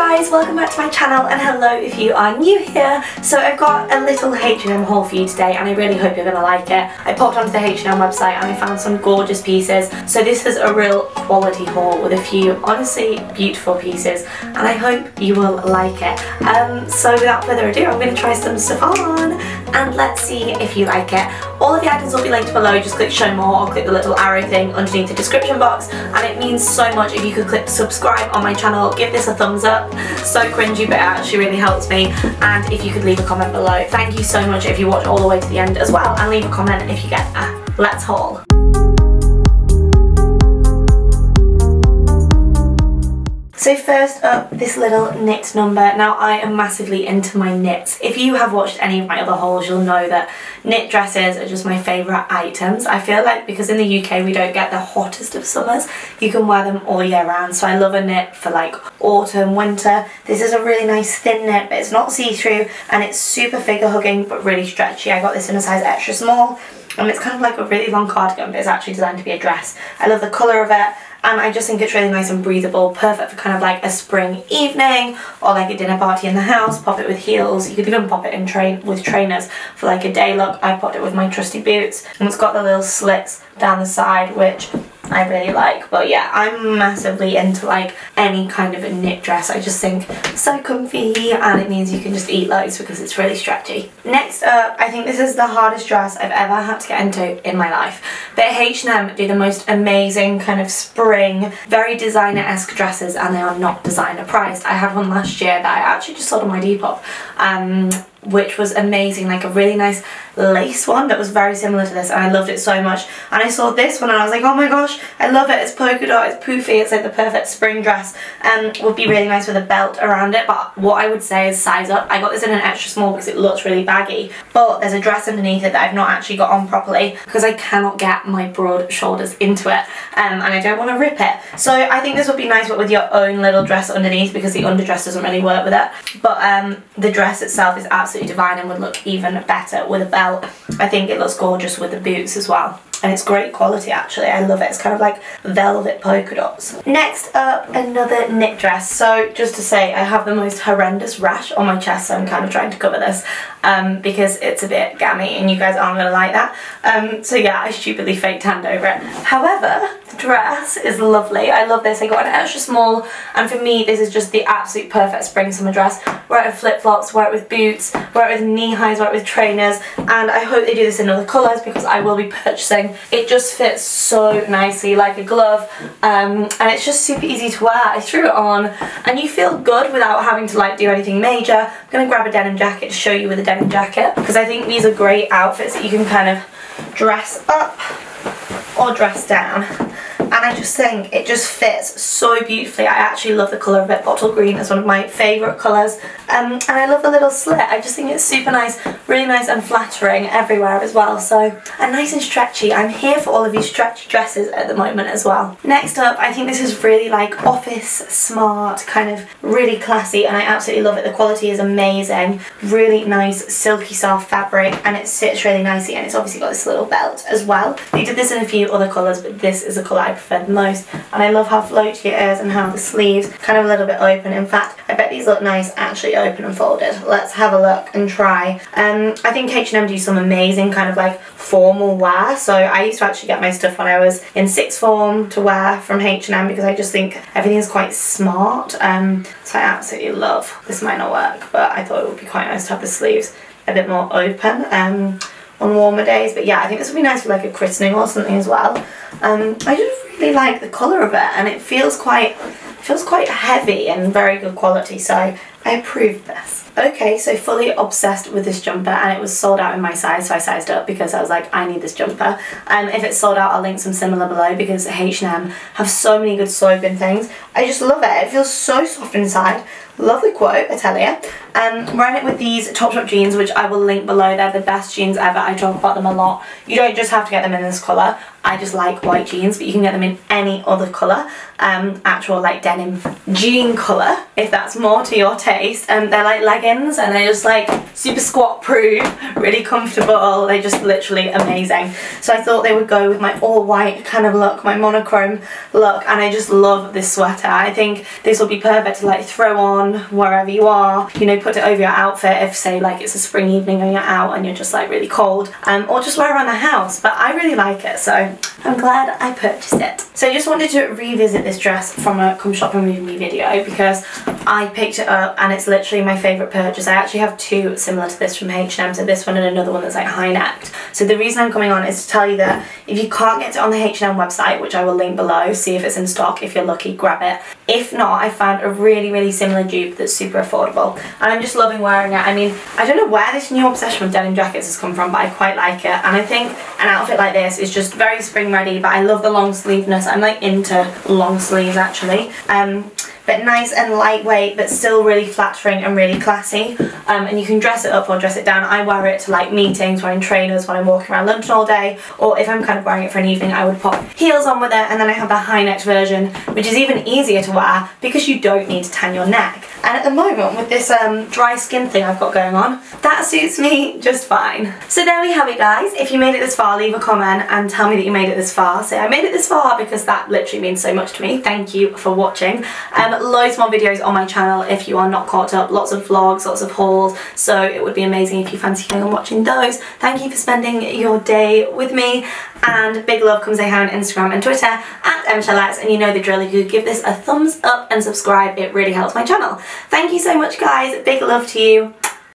guys, welcome back to my channel and hello if you are new here. So I've got a little H&M haul for you today and I really hope you're going to like it. I popped onto the H&M website and I found some gorgeous pieces. So this is a real quality haul with a few honestly beautiful pieces and I hope you will like it. Um, so without further ado I'm going to try some stuff on and let's see if you like it. All of the items will be linked below, just click show more or click the little arrow thing underneath the description box. And it means so much if you could click subscribe on my channel, give this a thumbs up, so cringy but it actually really helps me. And if you could leave a comment below. Thank you so much if you watch all the way to the end as well. And leave a comment if you get a let's haul. So first up, this little knit number. Now I am massively into my knits. If you have watched any of my other hauls, you'll know that knit dresses are just my favourite items. I feel like because in the UK we don't get the hottest of summers, you can wear them all year round. So I love a knit for like autumn, winter. This is a really nice thin knit, but it's not see-through and it's super figure hugging but really stretchy. I got this in a size extra small and it's kind of like a really long cardigan but it's actually designed to be a dress. I love the colour of it and I just think it's really nice and breathable, perfect for kind of like a spring evening or like a dinner party in the house, pop it with heels, you could even pop it in train with trainers for like a day. Look. I popped it with my trusty boots. And it's got the little slits down the side which I really like. But yeah, I'm massively into like any kind of a knit dress. I just think so comfy and it means you can just eat loads because it's really stretchy. Next up, I think this is the hardest dress I've ever had to get into in my life. But H&M do the most amazing kind of spring, very designer-esque dresses and they are not designer priced. I had one last year that I actually just sold on my Depop. Um, which was amazing like a really nice lace one that was very similar to this and I loved it so much. And I saw this one and I was like oh my gosh I love it. It's polka dot it's poofy it's like the perfect spring dress and um, would be really nice with a belt around it but what I would say is size up. I got this in an extra small because it looks really baggy but there's a dress underneath it that I've not actually got on properly because I cannot get my broad shoulders into it um, and I don't want to rip it. So I think this would be nice but with your own little dress underneath because the underdress doesn't really work with it. But um, the dress itself is absolutely absolutely divine and would look even better with a belt. I think it looks gorgeous with the boots as well. And it's great quality actually. I love it. It's kind of like velvet polka dots. Next up another knit dress. So just to say I have the most horrendous rash on my chest so I'm kind of trying to cover this um, because it's a bit gammy and you guys aren't gonna like that. Um, so yeah I stupidly fake tanned over it. However dress is lovely. I love this. I got an extra small and for me this is just the absolute perfect spring summer dress. Wear it with flip-flops wear it with boots wear it with knee highs wear it with trainers and I hope they do this in other colours because I will be purchasing. It just fits so nicely like a glove um, and it's just super easy to wear. I threw it on and you feel good without having to like do anything major. I'm going to grab a denim jacket to show you with a denim jacket because I think these are great outfits that you can kind of dress up or dress down and I just think it just fits so beautifully. I actually love the colour of it. Bottle green is one of my favourite colours um, and I love the little slit. I just think it's super nice, really nice and flattering everywhere as well. So and nice and stretchy. I'm here for all of these stretchy dresses at the moment as well. Next up, I think this is really like office smart, kind of really classy and I absolutely love it. The quality is amazing. Really nice silky soft fabric and it sits really nicely and it's obviously got this little belt as well. They did this in a few other colours but this is a colour I the most and I love how floaty it is and how the sleeves kind of a little bit open. In fact, I bet these look nice actually open and folded. Let's have a look and try. Um, I think H&M do some amazing kind of like formal wear. So I used to actually get my stuff when I was in sixth form to wear from H&M because I just think everything's quite smart. Um, so I absolutely love, this might not work, but I thought it would be quite nice to have the sleeves a bit more open. Um, on warmer days but yeah I think this would be nice for like a christening or something as well. Um, I just really like the colour of it and it feels quite feels quite heavy and very good quality so I approve this. Okay, so fully obsessed with this jumper and it was sold out in my size so I sized up because I was like I need this jumper. Um, if it's sold out I'll link some similar below because H&M have so many good slogan things. I just love it. It feels so soft inside. Lovely quote, I tell you. Um, wearing it with these Topshop jeans, which I will link below. They're the best jeans ever. I talk about them a lot. You don't just have to get them in this colour. I just like white jeans, but you can get them in any other colour. Um, actual like denim jean colour, if that's more to your taste. And um, they're like leggings and they're just like super squat proof, really comfortable. They're just literally amazing. So I thought they would go with my all white kind of look, my monochrome look. And I just love this sweater. I think this will be perfect to like throw on on wherever you are. You know, put it over your outfit if say like it's a spring evening and you're out and you're just like really cold. Um, or just wear around the house. But I really like it so I'm glad I purchased it. So I just wanted to revisit this dress from a come shopping with me video because I picked it up and it's literally my favourite purchase. I actually have two similar to this from H&M, so this one and another one that's like high necked. So the reason I'm coming on is to tell you that if you can't get it on the H&M website, which I will link below, see if it's in stock, if you're lucky, grab it. If not, I found a really, really similar dupe that's super affordable. And I'm just loving wearing it. I mean, I don't know where this new obsession with denim jackets has come from, but I quite like it. And I think an outfit like this is just very spring ready, but I love the long sleeveness. I'm like into long sleeves actually. Um, but nice and lightweight but still really flattering and really classy. Um, and you can dress it up or dress it down. I wear it to like meetings wearing trainers when I'm walking around London all day or if I'm kind of wearing it for an evening I would pop heels on with it and then I have the high necked version which is even easier to wear because you don't need to tan your neck and at the moment with this um, dry skin thing I've got going on that suits me just fine. So there we have it guys. If you made it this far leave a comment and tell me that you made it this far. Say I made it this far because that literally means so much to me. Thank you for watching. Um, loads more videos on my channel if you are not caught up. Lots of vlogs, lots of hauls, so it would be amazing if you fancy going and watching those. Thank you for spending your day with me. And big love come say hi on Instagram and Twitter emshelx and you know the drill if you give this a thumbs up and subscribe. It really helps my channel. Thank you so much guys, big love to you